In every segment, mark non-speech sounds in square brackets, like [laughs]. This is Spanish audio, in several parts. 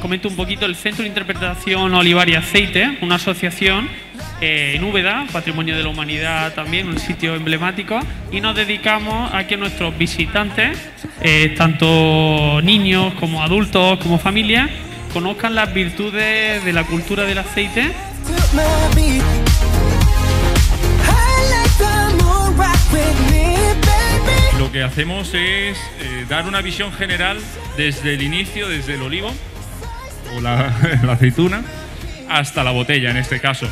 Comento un poquito el Centro de Interpretación Olivar y Aceite, una asociación eh, en Úbeda, Patrimonio de la Humanidad también, un sitio emblemático, y nos dedicamos a que nuestros visitantes, eh, tanto niños como adultos como familias, conozcan las virtudes de la cultura del aceite Lo que hacemos es eh, dar una visión general desde el inicio, desde el olivo o la, [laughs] la aceituna hasta la botella en este caso.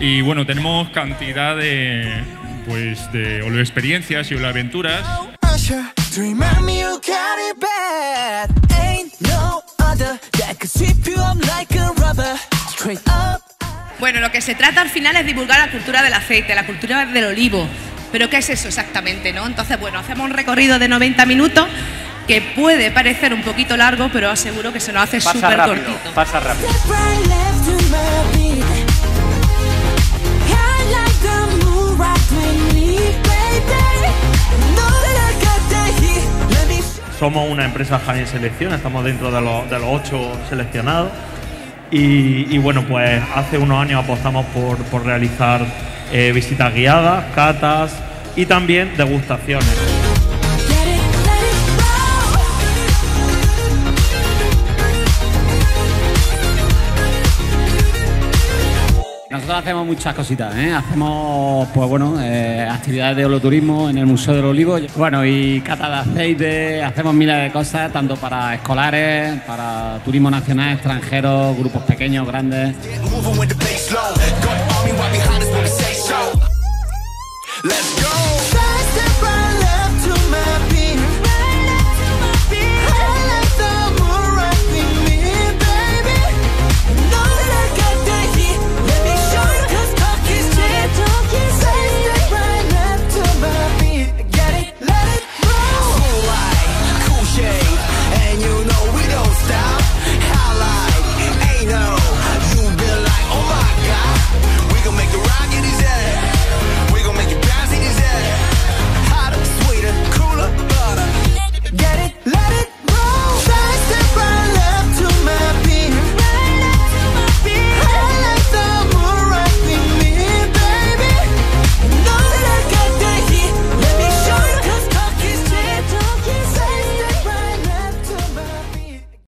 Y bueno, tenemos cantidad de pues de experiencias y aventuras. Bueno, lo que se trata al final es divulgar la cultura del aceite, la cultura del olivo. Pero ¿qué es eso exactamente, no? Entonces, bueno, hacemos un recorrido de 90 minutos que puede parecer un poquito largo, pero aseguro que se nos hace súper cortito. pasa rápido. Somos una empresa Jaén Selección, estamos dentro de los, de los ocho seleccionados. Y, y bueno, pues hace unos años apostamos por, por realizar eh, visitas guiadas, catas y también degustaciones. Nosotros hacemos muchas cositas, ¿eh? hacemos pues bueno eh, actividades de holoturismo en el Museo del Olivo, bueno y cata de aceite, hacemos miles de cosas tanto para escolares, para turismo nacional, extranjero, grupos pequeños, grandes. Let's go!